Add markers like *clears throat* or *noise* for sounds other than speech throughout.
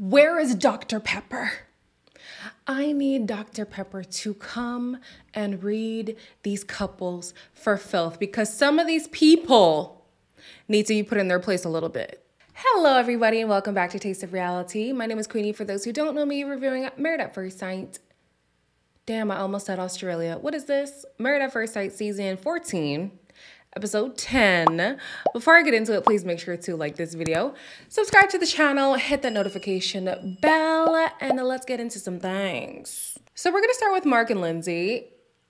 Where is Dr. Pepper? I need Dr. Pepper to come and read these couples for filth because some of these people need to be put in their place a little bit. Hello, everybody, and welcome back to Taste of Reality. My name is Queenie. For those who don't know me, reviewing Married at First Sight. Damn, I almost said Australia. What is this? Married at First Sight season 14 episode 10. Before I get into it, please make sure to like this video, subscribe to the channel, hit that notification bell, and let's get into some things. So we're gonna start with Mark and Lindsay.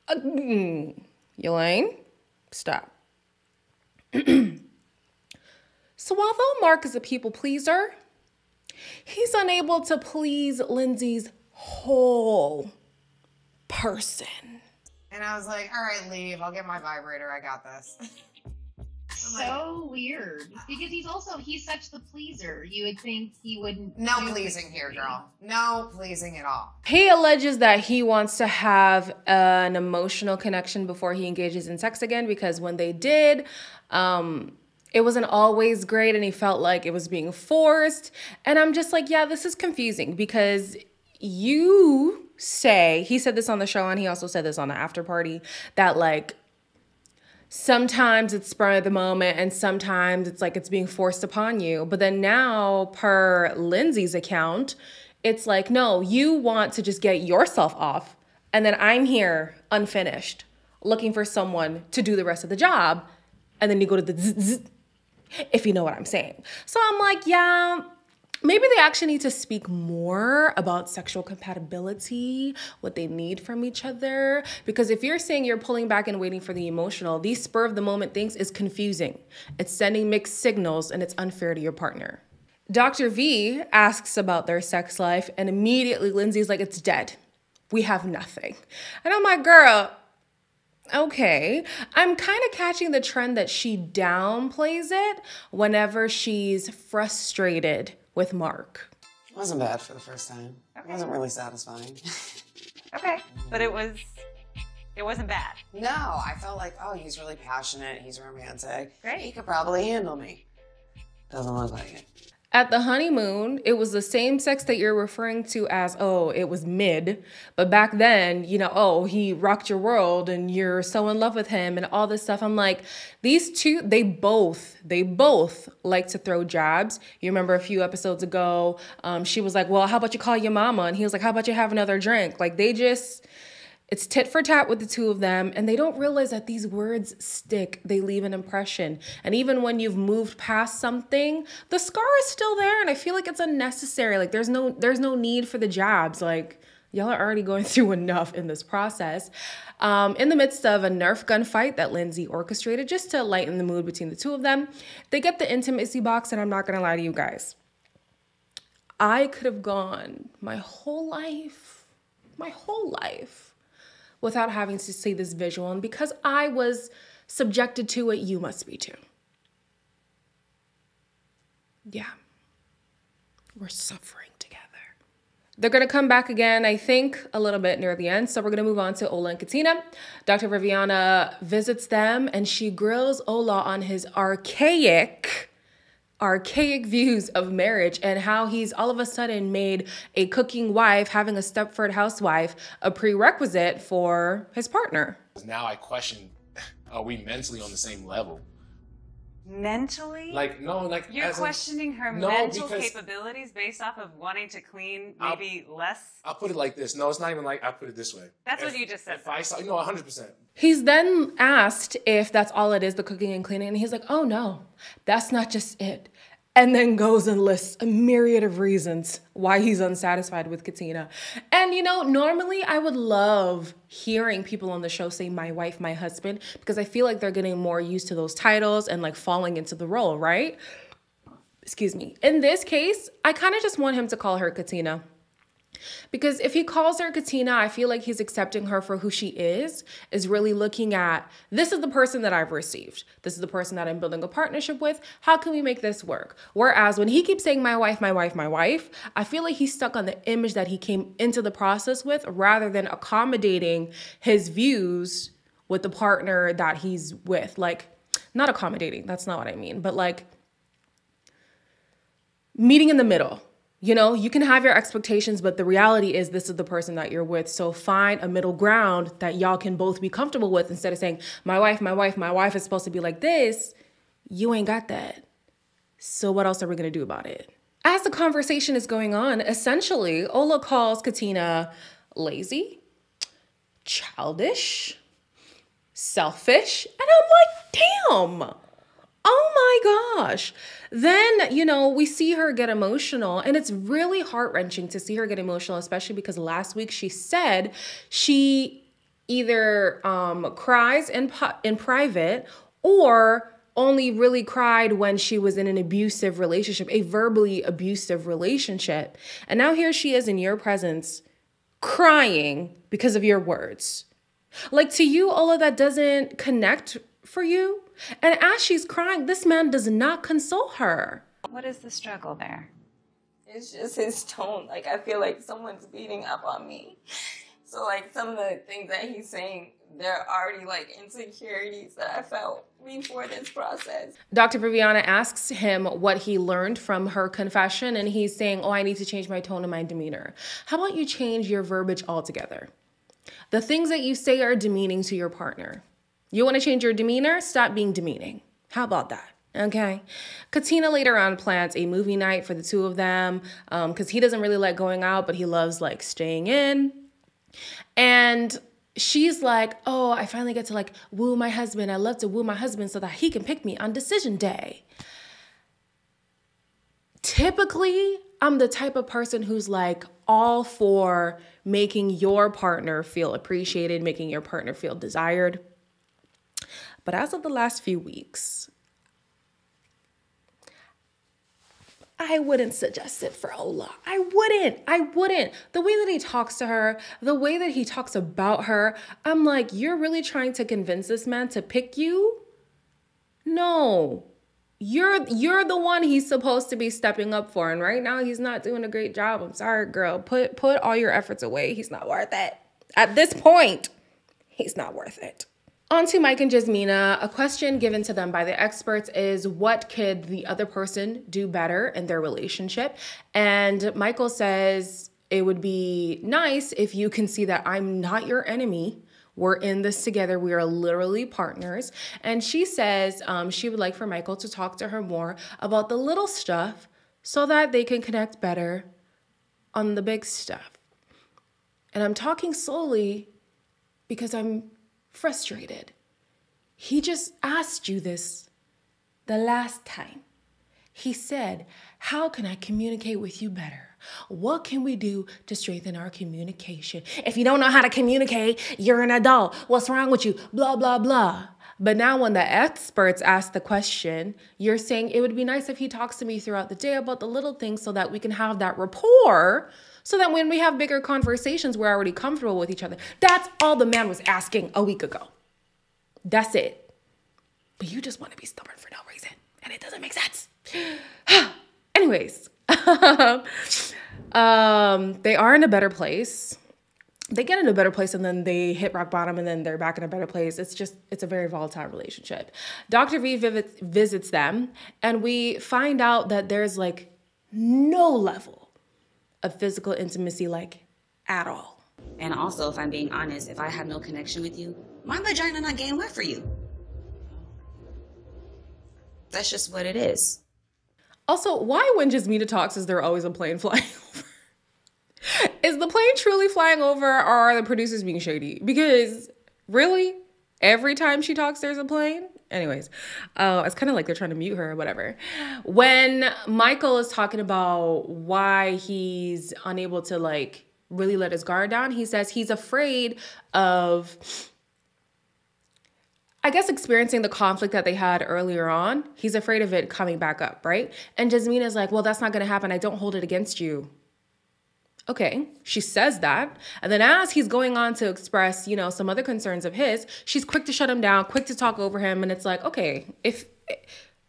Uh, mm, Elaine, stop. *clears throat* so although Mark is a people pleaser, he's unable to please Lindsay's whole person. And I was like, all right, leave. I'll get my vibrator. I got this. *laughs* so weird because he's also he's such the pleaser. You would think he wouldn't. No pleasing here, girl. No pleasing at all. He alleges that he wants to have an emotional connection before he engages in sex again because when they did, um, it wasn't always great and he felt like it was being forced. And I'm just like, yeah, this is confusing because you say, he said this on the show and he also said this on the after party, that like sometimes it's spur of the moment and sometimes it's like it's being forced upon you. But then now, per Lindsay's account, it's like, no, you want to just get yourself off. And then I'm here unfinished, looking for someone to do the rest of the job. And then you go to the zzz, if you know what I'm saying. So I'm like, yeah, maybe they actually need to speak more about sexual compatibility, what they need from each other. Because if you're saying you're pulling back and waiting for the emotional, these spur of the moment things is confusing. It's sending mixed signals and it's unfair to your partner. Dr. V asks about their sex life, and immediately Lindsay's like, it's dead. We have nothing. And I'm like, girl, okay. I'm kind of catching the trend that she downplays it whenever she's frustrated with Mark. It wasn't bad for the first time. Okay. It wasn't really satisfying. *laughs* okay, but it was. It wasn't bad. No, I felt like, oh, he's really passionate. He's romantic. Great. He could probably handle me. Doesn't look like it. At the honeymoon, it was the same sex that you're referring to as, oh, it was mid. But back then, you know, oh, he rocked your world and you're so in love with him and all this stuff. I'm like, these two, they both, they both like to throw jabs. You remember a few episodes ago, um, she was like, well, how about you call your mama? And he was like, how about you have another drink? Like they just, it's tit for tat with the two of them, and they don't realize that these words stick. They leave an impression. And even when you've moved past something, the scar is still there, and I feel like it's unnecessary. Like there's no there's no need for the jabs. Like y'all are already going *laughs* through enough in this process. Um, in the midst of a Nerf gun fight that Lindsay orchestrated just to lighten the mood between the two of them, they get the intimacy box, and I'm not gonna lie to you guys. I could have gone my whole life, my whole life without having to see this visual. And because I was subjected to it, you must be too. Yeah, we're suffering together. They're gonna come back again, I think, a little bit near the end. So we're gonna move on to Ola and Katina. Dr. Viviana visits them and she grills Ola on his archaic archaic views of marriage and how he's all of a sudden made a cooking wife, having a Stepford housewife, a prerequisite for his partner. Now I question *laughs* are we mentally on the same level? Mentally? Like, no, like. You're questioning her no, mental capabilities based off of wanting to clean maybe I'll, less? I'll put it like this. No, it's not even like I put it this way. That's if, what you just said. If I saw, no, 100%. He's then asked if that's all it is, the cooking and cleaning. And he's like, oh no, that's not just it and then goes and lists a myriad of reasons why he's unsatisfied with Katina. And you know, normally I would love hearing people on the show say my wife, my husband, because I feel like they're getting more used to those titles and like falling into the role, right? Excuse me. In this case, I kind of just want him to call her Katina. Because if he calls her Katina, I feel like he's accepting her for who she is, is really looking at this is the person that I've received. This is the person that I'm building a partnership with. How can we make this work? Whereas when he keeps saying my wife, my wife, my wife, I feel like he's stuck on the image that he came into the process with rather than accommodating his views with the partner that he's with. Like, not accommodating, that's not what I mean, but like meeting in the middle You know, you can have your expectations, but the reality is this is the person that you're with. So find a middle ground that y'all can both be comfortable with instead of saying, my wife, my wife, my wife is supposed to be like this. You ain't got that. So what else are we gonna do about it? As the conversation is going on, essentially, Ola calls Katina lazy, childish, selfish, and I'm like, damn. Oh my gosh. Then, you know, we see her get emotional, and it's really heart wrenching to see her get emotional, especially because last week she said she either um, cries in, in private or only really cried when she was in an abusive relationship, a verbally abusive relationship. And now here she is in your presence crying because of your words. Like to you, all of that doesn't connect for you. And as she's crying, this man does not console her. What is the struggle there? It's just his tone. Like, I feel like someone's beating up on me. So, like, some of the things that he's saying, they're already like insecurities that I felt before this process. Dr. Viviana asks him what he learned from her confession, and he's saying, Oh, I need to change my tone and my demeanor. How about you change your verbiage altogether? The things that you say are demeaning to your partner. You want to change your demeanor? Stop being demeaning. How about that? Okay. Katina later on plans a movie night for the two of them Um, because um, he doesn't really like going out, but he loves like staying in. And she's like, Oh, I finally get to like woo my husband. I love to woo my husband so that he can pick me on decision day. Typically, I'm the type of person who's like all for making your partner feel appreciated, making your partner feel desired. But as of the last few weeks, I wouldn't suggest it for Ola. I wouldn't. I wouldn't. The way that he talks to her, the way that he talks about her, I'm like, you're really trying to convince this man to pick you? No. You're you're the one he's supposed to be stepping up for and right now he's not doing a great job. I'm sorry, girl. Put put all your efforts away. He's not worth it. At this point, he's not worth it. On to Mike and Jasmina. A question given to them by the experts is what could the other person do better in their relationship? And Michael says it would be nice if you can see that I'm not your enemy. We're in this together. We are literally partners. And she says um, she would like for Michael to talk to her more about the little stuff so that they can connect better on the big stuff. And I'm talking slowly because I'm frustrated. He just asked you this the last time. He said, How can I communicate with you better? What can we do to strengthen our communication? If you don't know how to communicate, you're an adult. What's wrong with you? Blah, blah, blah. But now, when the experts ask the question, you're saying it would be nice if he talks to me throughout the day about the little things so that we can have that rapport so that when we have bigger conversations, we're already comfortable with each other. That's all the man was asking a week ago. That's it. But you just want to be stubborn for no reason, and it doesn't make sense. *sighs* Anyways, *laughs* um, they are in a better place. They get in a better place and then they hit rock bottom and then they're back in a better place. It's just, it's a very volatile relationship. Dr. V visits them and we find out that there's like no level of physical intimacy like at all. And also, if I'm being honest, if I have no connection with you, my vagina not getting wet for you. That's just what it is. Also, why when Jasmina talks is there always a plane *laughs* flying over? is the plane truly flying over or are the producers being shady? Because really, every time she talks, there's a plane. Anyways, uh, it's kind of like they're trying to mute her or whatever. When Michael is talking about why he's unable to like really let his guard down, he says he's afraid of, I guess, experiencing the conflict that they had earlier on. He's afraid of it coming back up, right? And Jasmina's like, well, that's not going to happen. I don't hold it against you. Okay, she says that. And then as he's going on to express, you know, some other concerns of his, she's quick to shut him down, quick to talk over him. And it's like, okay, if,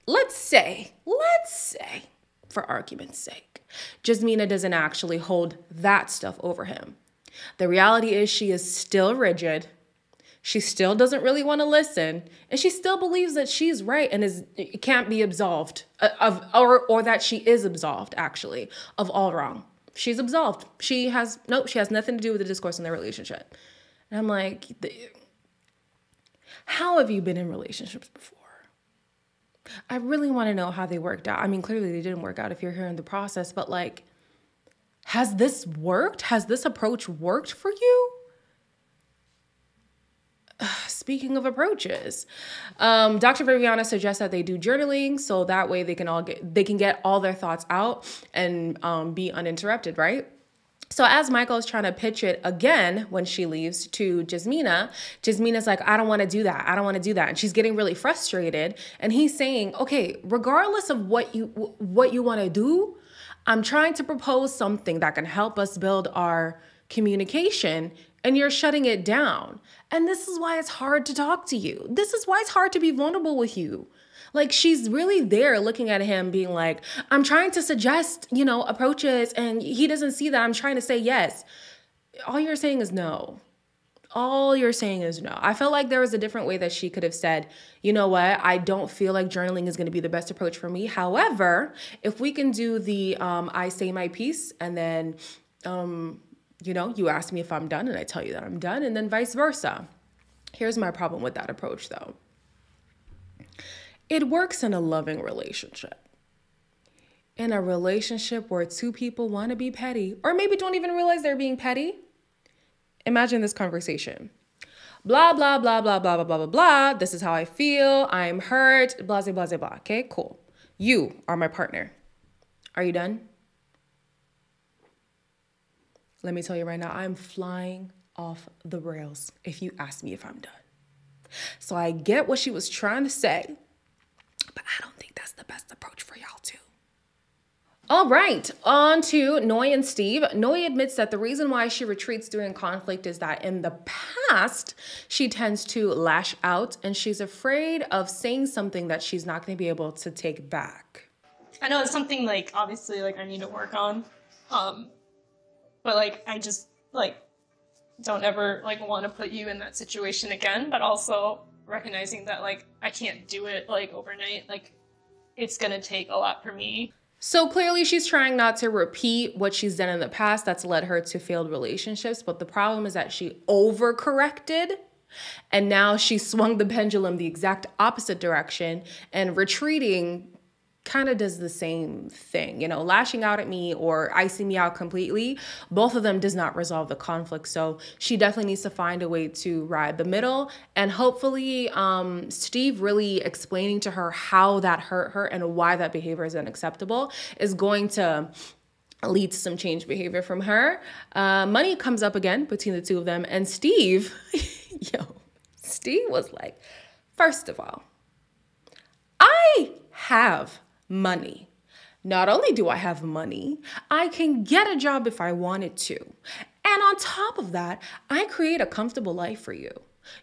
let's say, let's say, for argument's sake, Jasmina doesn't actually hold that stuff over him. The reality is she is still rigid. She still doesn't really want to listen, and she still believes that she's right and is can't be absolved uh, of or or that she is absolved actually of all wrong. She's absolved. She has nope. She has nothing to do with the discourse in their relationship. And I'm like, how have you been in relationships before? I really want to know how they worked out. I mean, clearly they didn't work out if you're hearing the process, but like, has this worked? Has this approach worked for you? Speaking of approaches, um, Dr. Viviana suggests that they do journaling so that way they can all get they can get all their thoughts out and um, be uninterrupted, right? So as Michael is trying to pitch it again when she leaves to Jasmina, Jasmina's like, I don't want to do that. I don't want to do that. And she's getting really frustrated. And he's saying, okay, regardless of what you what you want to do, I'm trying to propose something that can help us build our communication and you're shutting it down. And this is why it's hard to talk to you. This is why it's hard to be vulnerable with you. Like she's really there looking at him, being like, I'm trying to suggest, you know, approaches, and he doesn't see that I'm trying to say yes. All you're saying is no. All you're saying is no. I felt like there was a different way that she could have said, you know what, I don't feel like journaling is going to be the best approach for me. However, if we can do the um, I say my piece and then, um, you know, you ask me if I'm done and I tell you that I'm done, and then vice versa. Here's my problem with that approach though it works in a loving relationship. In a relationship where two people want to be petty, or maybe don't even realize they're being petty. Imagine this conversation. Blah, blah, blah, blah, blah, blah, blah, blah, blah. This is how I feel. I'm hurt. Blah, blah, blah, blah. Okay, cool. You are my partner. Are you done? Let me tell you right now, I'm flying off the rails if you ask me if I'm done. So I get what she was trying to say. But I don't think that's the best approach for y'all too. All right, on to Noi and Steve. Noi admits that the reason why she retreats during conflict is that in the past, she tends to lash out and she's afraid of saying something that she's not going to be able to take back. I know it's something like obviously like I need to work on. Um but like I just like don't ever like want to put you in that situation again, but also recognizing that like I can't do it like overnight. Like it's gonna take a lot for me. So clearly, she's trying not to repeat what she's done in the past that's led her to failed relationships. But the problem is that she overcorrected and now she swung the pendulum the exact opposite direction and retreating kind of does the same thing you know lashing out at me or icing me out completely both of them does not resolve the conflict. So she definitely needs to find a way to ride the middle and hopefully um, steve really explaining to her how that hurt her and why that behavior is unacceptable is going to lead to some change behavior from her. Uh, money comes up again between the two of them and steve *laughs* yo steve was like first of all i have money. Not only do I have money, I can get a job if I wanted to. And on top of that, I create a comfortable life for you.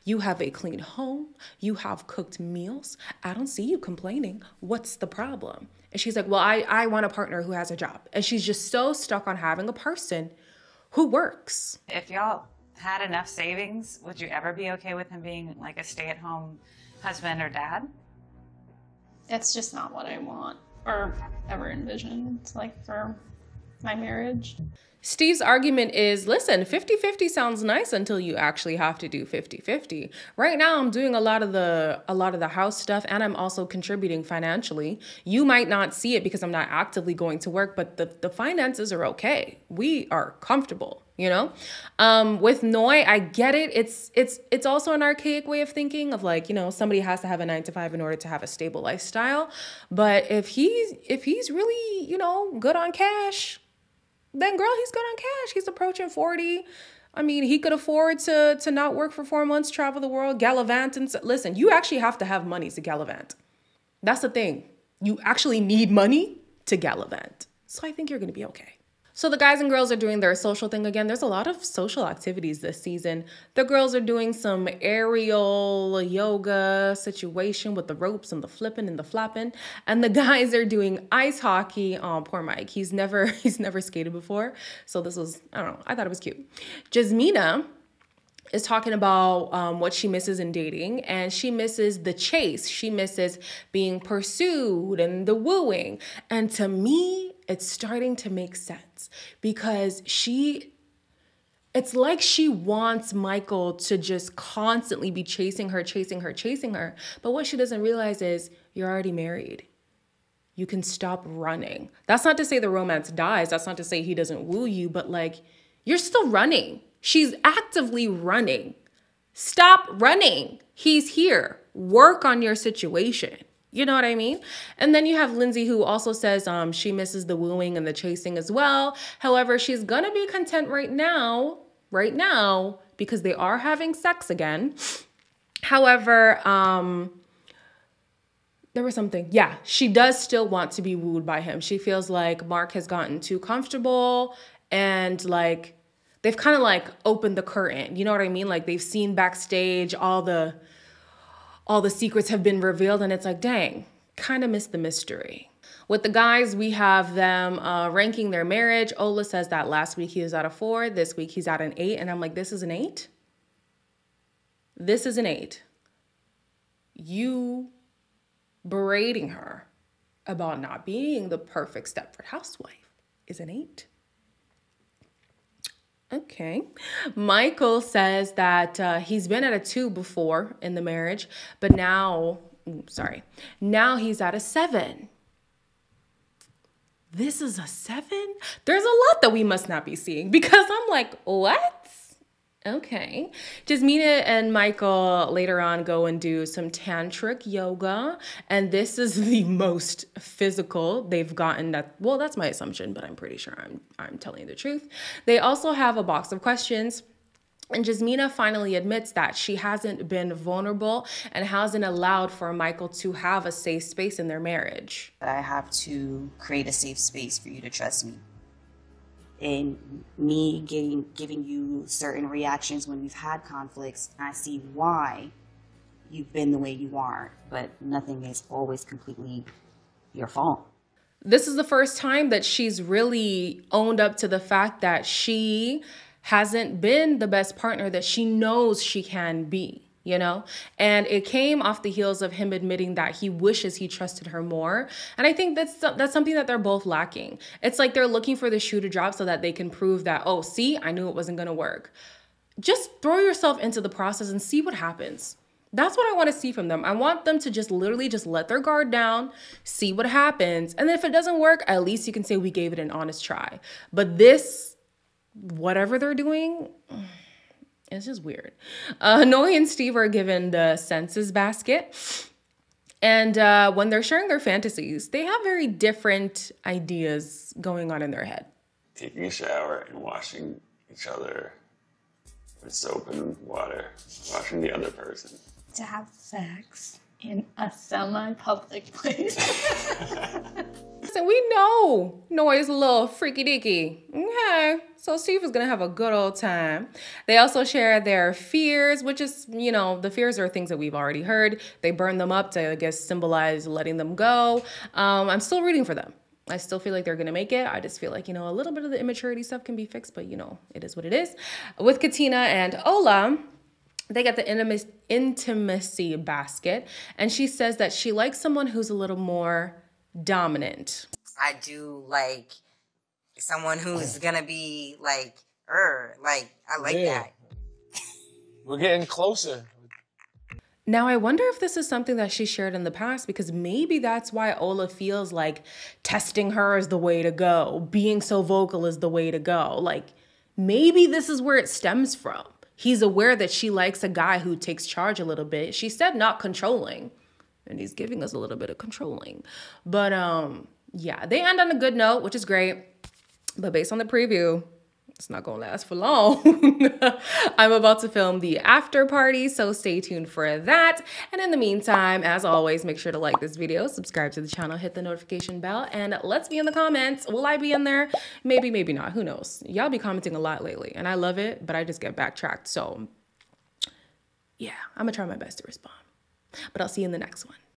You have a clean home, you have cooked meals. I don't see you complaining. What's the problem? And she's like, Well, I, I want a partner who has a job. And she's just so stuck on having a person who works. If y'all had enough savings, would you ever be okay with him being like a stay at home husband or dad? It's just not what I want or ever envisioned, like for my marriage. Steve's argument is listen, 50 50 sounds nice until you actually have to do 50 50. Right now, I'm doing a lot of the a lot of the house stuff and I'm also contributing financially. You might not see it because I'm not actively going to work, but the, the finances are okay. We are comfortable you know um, with noi i get it it's it's it's also an archaic way of thinking of like you know somebody has to have a nine to five in order to have a stable lifestyle but if he's if he's really you know good on cash then girl he's good on cash he's approaching 40 I mean, he could afford to to not work for four months, travel the world, gallivant, and listen. You actually have to have money to gallivant. That's the thing. You actually need money to gallivant. So I think you're gonna be okay. So the guys and girls are doing their social thing again. There's a lot of social activities this season. The girls are doing some aerial yoga situation with the ropes and the flipping and the flapping, and the *laughs* guys are doing ice hockey. Oh, poor Mike. He's never *laughs* he's never skated before, so this was I don't know. I thought it was cute. Jasmina is talking about um, what she misses in dating and she misses the chase she misses being pursued and the wooing and to me it's starting to make sense because she it's like she wants Michael to just constantly be chasing her, chasing her, chasing her. But what she doesn't realize is you're already married. You can stop running. That's not to say the romance dies. That's not to say he doesn't woo you, but like you're still running. She's actively running. Stop running. He's here. Work on your situation. You know what I mean? And then you have Lindsay who also says um, she misses the wooing and the chasing as well. However, she's gonna be content right now, right now, because they are having sex again. However, um, there was something. Yeah, she does still want to be wooed by him. She feels like Mark has gotten too comfortable and like they've kind of like opened the curtain. You know what I mean? Like they've seen backstage all the all the secrets have been revealed and it's like, dang, kind of missed the mystery. With the guys, we have them uh, ranking their marriage. Ola says that last week he was at a four, this week he's at an eight, and I'm like, this is an eight? This is an eight. You berating her about not being the perfect Stepford housewife is an eight. Okay. Michael says that uh, he's been at a two before in the marriage, but now, sorry, now he's at a seven. This is a seven? There's a lot that we must not be seeing because I'm like, what? Okay. Jasmina and Michael later on go and do some tantric yoga. And this is *laughs* the most physical they've gotten that well, that's my assumption, but I'm pretty sure I'm I'm telling you the truth. They also have a box of questions. And Jasmina finally admits that she hasn't been vulnerable and hasn't allowed for Michael to have a safe space in their marriage. I have to create a safe space for you to trust me and me getting giving you certain reactions when we've had conflicts i see why you've been the way you are but nothing is always completely your fault. This is the first time that she's really owned up to the fact that she hasn't been the best partner that she knows she can be you know? And it came off the heels of him admitting that he wishes he trusted her more. And I think that's that's something that they're both lacking. It's like they're looking for the shoe to drop so that they can prove that, "Oh, see, I knew it wasn't going to work." Just throw yourself into the process and see what happens. That's what I want to see from them. I want them to just literally just let their guard down, see what happens. And then if it doesn't work, at least you can say we gave it an honest try. But this whatever they're doing, it's just weird. Uh, *laughs* Noi and Steve are given the senses basket. And uh, when they're sharing their fantasies, they have very different ideas going on in their head. Taking a shower and washing each other with soap and water, washing the other person. To have sex in a semi-public place. *laughs* *laughs* So we know a little freaky deaky. Okay. So Steve is gonna have a good old time. They also share their fears, which is, you know, the fears are things that we've already heard. They burn them up to, I guess, symbolize letting them go. Um, I'm still rooting for them. I still feel like they're gonna make it. I just feel like, you know, a little bit of the immaturity stuff can be fixed, but you know, it is what it is. With Katina and Ola, they get the intimacy basket, and she says that she likes someone who's a little more dominant. I do like someone who's gonna be like, er, like I like yeah. that. We're getting closer. Now, I wonder if this is something that she shared in the past because maybe that's why Ola feels like testing her is the way to go, being so vocal is the way to go. Like, maybe this is where it stems from. He's aware that she likes a guy who takes charge a little bit. She said not controlling and he's giving us a little bit of controlling. But um, yeah, they end on a good note, which is great. But based on the preview, it's not gonna last for long. *laughs* I'm about to film the after party, so stay tuned for that. And in the meantime, as always, make sure to like this video, subscribe to the channel, hit the notification bell, and let's be in the comments. Will I be in there? Maybe, maybe not. Who knows? Y'all be commenting a lot lately, and I love it, but I just get backtracked. So yeah, I'm gonna try my best to respond. But I'll see you in the next one.